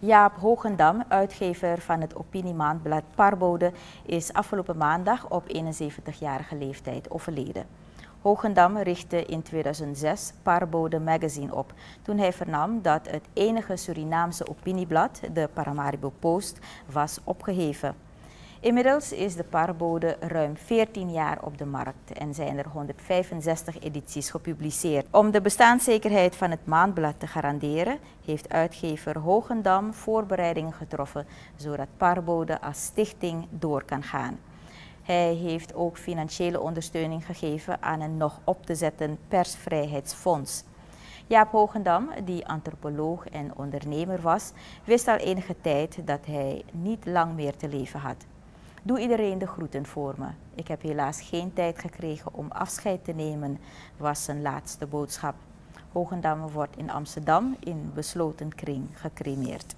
Jaap Hogendam, uitgever van het opiniemaandblad Parbode, is afgelopen maandag op 71-jarige leeftijd overleden. Hogendam richtte in 2006 Parbode Magazine op toen hij vernam dat het enige Surinaamse opinieblad, de Paramaribo Post, was opgeheven. Inmiddels is de paarbode ruim 14 jaar op de markt en zijn er 165 edities gepubliceerd. Om de bestaanszekerheid van het maandblad te garanderen, heeft uitgever Hogendam voorbereidingen getroffen zodat paarbode als stichting door kan gaan. Hij heeft ook financiële ondersteuning gegeven aan een nog op te zetten persvrijheidsfonds. Jaap Hogendam, die antropoloog en ondernemer was, wist al enige tijd dat hij niet lang meer te leven had. Doe iedereen de groeten voor me. Ik heb helaas geen tijd gekregen om afscheid te nemen, was zijn laatste boodschap. Hogendam wordt in Amsterdam in besloten kring gecremeerd.